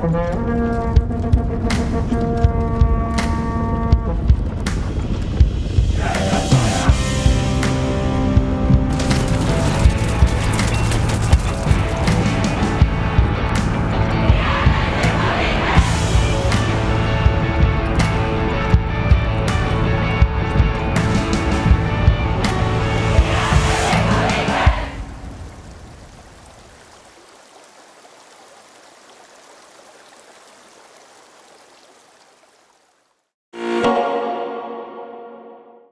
Mm-hmm.